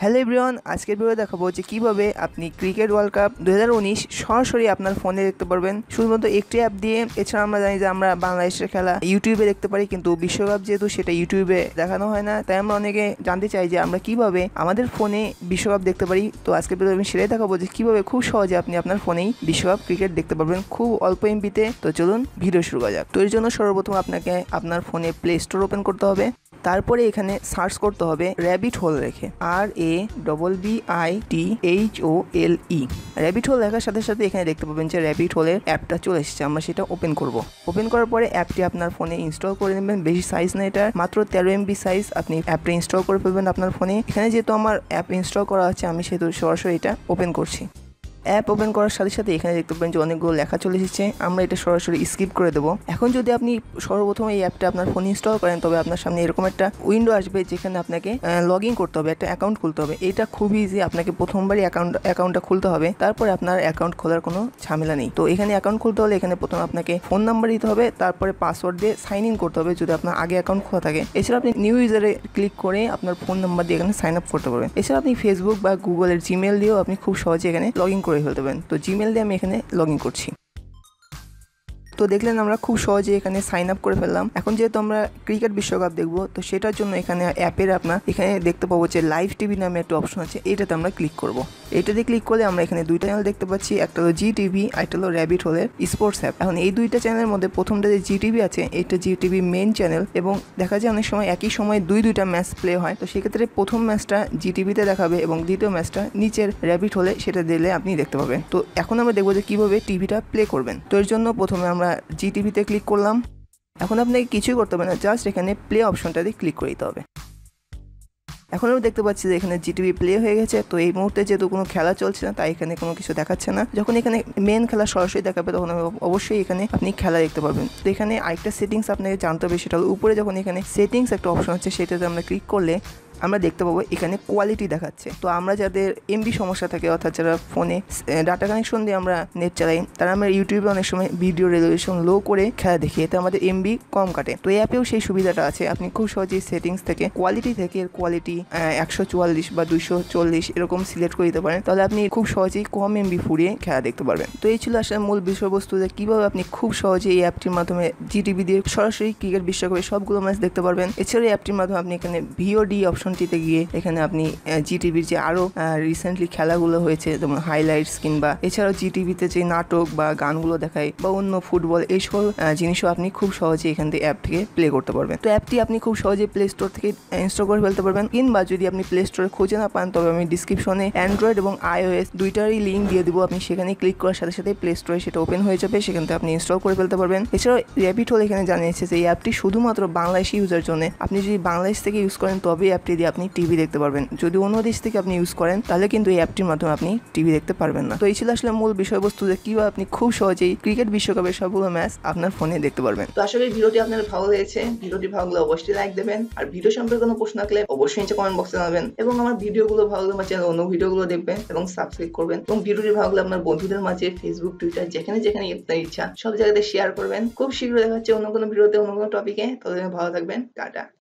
Hello everyone আজকের video দেখাবো যে কীভাবে আপনি ক্রিকেট ওয়ার্ল্ড কাপ দু হাজার উনিশ সরাসরি আপনার ফোনে দেখতে পারবেন। শুধুমাত্র একটি অ্যাপ দিয়ে, এছাড়া আমরা জানি যে আমরা বাংলাদেশের খেলা ইউটিউবে দেখতে পারি, কিন্তু বিশ্বকাপ যেহেতু সেটা ইউটিউবে দেখানো হয় না, তাই আমরা অনেকে জানতে চাই যে আমরা কীভাবে আমাদের ফোনে বিশ্বকাপ দেখতে পারি। তো আজকের ভিডিও আমি সেটাই দেখাবো যে কীভাবে খুব সহজে আপনি আপনার ফোনেই বিশ্বকাপ ক্রিকেট দেখতে পারবেন খুব অল্প এমবিতে তো। চলুন ভিডিও শুরু করা যাক। তো এর জন্য সর্বপ্রথম আপনাকে আপনার ফোনে প্লে স্টোর ওপেন করতে হবে। তারপরে এখানে সার্চ করতে হবে র্যাবিট হোল রেখে আর A double B I T H O L E rabbit hole লেখার সাথে সাথে এখানে দেখতে পাবেন যে র্যাবিট হোলের অ্যাপটা চলে এসেছে, আমরা সেটা ওপেন করব। ওপেন করার পরে অ্যাপটি আপনার ফোনে ইনস্টল করে নেবেন, বেশি সাইজ না এটা মাত্র তেরো এমবি সাইজ আপনি অ্যাপটা ইনস্টল করে ফেলবেন আপনার ফোনে এখানে যেহেতু আমার অ্যাপ ইনস্টল করা হচ্ছে আমি সেহেতু সরাসরি এটা ওপেন করছি। অ্যাপ ওপেন করার সাথে সাথে এখানে দেখতে পাবেন যে অনেকগুলো লেখা চলে এসেছে। আমরা এটা সরাসরি স্কিপ করে দেবো। এখন যদি আপনি সর্বপ্রথম এই অ্যাপটা আপনার ফোন ইনস্টল করেন, তবে আপনার সামনে এরকম একটা উইন্ডো আসবে যেখানে আপনাকে লগ ইন করতে হবে, একটা অ্যাকাউন্ট খুলতে হবে। এটা খুবই ইজি আপনাকে প্রথমবারই অ্যাকাউন্ট অ্যাকাউন্টটা খুলতে হবে। তারপরে আপনার অ্যাকাউন্ট খোলার কোনো ঝামেলা নেই। তো এখানে অ্যাকাউন্ট খুলতে হলে এখানে প্রথম আপনাকে ফোন নাম্বার দিতে হবে, তারপরে পাসওয়ার্ড দিয়ে সাইন ইন করতে হবে যদি আপনার আগে অ্যাকাউন্ট খোলা থাকে। এছাড়া আপনি নিউ ইউজারে ক্লিক করে আপনার ফোন নাম্বার দিয়ে এখানে সাইন আপ করতে পারবেন। এছাড়া আপনি ফেসবুক বা গুগলের জিমেল দিয়েও আপনি খুব সহজে এখানে লগ ইন করে ফেলতে পারেন। তো জিমেল দিয়ে আমি এখানে লগ করছি। তো দেখলেন আমরা খুব সহজে এখানে সাইন আপ করে ফেললাম। এখন যেহেতু আমরা ক্রিকেট বিশ্বকাপ দেখব, তো সেটার জন্য এখানে অ্যাপের আপনার এখানে দেখতে পাবো যে লাইভ টিভি নামে একটা অপশন আছে, এটাতে আমরা ক্লিক করব। এটাতে ক্লিক করলে আমরা এখানে দুইটা চ্যানেল দেখতে পাচ্ছি, একটা হলো জি টিভি একটা হলো র্যাবিট হোলের স্পোর্টস অ্যাপ এখন এই দুইটা চ্যানেলের মধ্যে প্রথমটা যে জি টিভি আছে, এটা জি টিভি মেন চ্যানেল এবং দেখা যায় অনেক সময় একই সময় দুই দুইটা ম্যাচ প্লে হয়। তো সেক্ষেত্রে প্রথম ম্যাচটা জি টিভিতে দেখাবে এবং দ্বিতীয় ম্যাচটা নিচের র্যাবিট হলে সেটা দিলে আপনি দেখতে পাবেন। তো এখন আমরা দেখব যে কীভাবে টিভিটা প্লে করবেন। তো এর জন্য প্রথমে আমরা জি টিভিতে ক্লিক করলাম। এখন আপনাকে কিছুই করতে হবে না জাস্ট এখানে প্লে অপশনটাতে ক্লিক করে দিতে হবে। এখন আমি দেখতে পাচ্ছি যে এখানে জিটিভি প্লে হয়ে গেছে, তো এই মুহূর্তে যেহেতু কোনো খেলা চলছে না, তাই এখানে কোনো কিছু দেখাচ্ছে না। যখন এখানে মেন খেলা সরাসরি দেখাবে, তখন অবশ্যই এখানে আপনি খেলা দেখতে পারবেন তো এখানে আরেকটা সেটিংস আপনাকে জানতে হবে, সেটা উপরে যখন এখানে সেটিংস একটা অপশন আছে, সেটাতে আমরা ক্লিক করলে আমরা দেখতে পাবো এখানে কোয়ালিটি দেখাচ্ছে। তো আমরা যাদের এমবি সমস্যা থাকে, অর্থাৎ যারা ফোনে ডাটা কানেকশন দিয়ে আমরা নেট চালাই, তারা আমরা ইউটিউবে অনেক সময় ভিডিও রেজলিউশন লো করে খেলা দেখি, এতে আমাদের এমবি কম কাটে। তো এই অ্যাপেও সেই সুবিধাটা আছে। আপনি খুব সহজেই সেটিংস থেকে কোয়ালিটি থেকে এর কোয়ালিটি একশো চুয়াল্লিশ বা দুইশো চল্লিশ এরকম সিলেক্ট করে দিতে পারেন। তাহলে আপনি খুব সহজেই কম এমবি ফুরিয়ে খেলা দেখতে পারবেন। তো এই ছিল আসলে মূল বিষয়বস্তু যে কীভাবে আপনি খুব সহজে এই অ্যাপটির মাধ্যমে জিটিভি দিয়ে সরাসরি ক্রিকেট বিশ্বকাপে সবগুলো ম্যাচ দেখতে পারবেন। এছাড়া এই অ্যাপটির মাধ্যমে আপনি এখানে ভিওডি অপশন অপশনটিতে গিয়ে এখানে আপনি জিটিভির যে আরও রিসেন্টলি খেলাগুলো হয়েছে, যেমন হাইলাইটস কিংবা এছাড়াও জিটিভিতে যে নাটক বা গানগুলো দেখায় বা অন্য ফুটবল এই সকল জিনিসও আপনি খুব সহজে এখান থেকে অ্যাপ থেকে প্লে করতে পারবেন। তো অ্যাপটি আপনি খুব সহজে প্লে স্টোর থেকে ইনস্টল করে ফেলতে পারবেন কিংবা যদি আপনি প্লে স্টোরে খুঁজে না পান, তবে আমি ডিসক্রিপশনে অ্যান্ড্রয়েড এবং আইওএস দুইটারই লিঙ্ক দিয়ে দেবো। আপনি সেখানে ক্লিক করার সাথে সাথে প্লে স্টোরে সেটা ওপেন হয়ে যাবে, সেখান থেকে আপনি ইনস্টল করে ফেলতে পারবেন। এছাড়াও র্যাপিড হল এখানে জানিয়েছে যে এই অ্যাপটি শুধুমাত্র বাংলাদেশি ইউজার জন্য। আপনি যদি বাংলাদেশ থেকে ইউজ করেন, তবেই অ্যাপটি দিয়ে আপনি টিভি দেখতে পারবেন। যদি অন্য দেশ থেকে আপনি ইউজ করেন, তাহলে কিন্তু এই অ্যাপটির মাধ্যমে আপনি টিভি দেখতে পারবেন না। তো এই ছিল আসলে মূল বিষয়বস্তু যে কীভাবে আপনি খুব সহজেই ক্রিকেট বিশ্বকাপের সবগুলো ম্যাচ আপনার ফোনে দেখতে পারবেন। তো আসলে ভিডিওটি আপনার ভালো লেগেছে। ভিডিওটি ভালো লাগলে অবশ্যই লাইক দেবেন। আর ভিডিও সম্পর্কে কোনো প্রশ্ন থাকলে অবশ্যই নিচে কমেন্ট বক্সে জানাবেন। এবং আমার ভিডিওগুলো ভালো লাগলে আমার চ্যানেল অন্য ভিডিওগুলো দেখবেন এবং সাবস্ক্রাইব করবেন। এবং ভিডিওটি ভালো লাগলে আপনার বন্ধুদের মাঝে ফেসবুক টুইটার যেখানে যেখানে আপনার ইচ্ছা, সব জায়গাতে শেয়ার করবেন। খুব শীঘ্র দেখা হচ্ছে অন্য কোনো ভিডিওতে, অন্য কোনো টপিকে ততদিন ভালো থাকবেন। টাটা।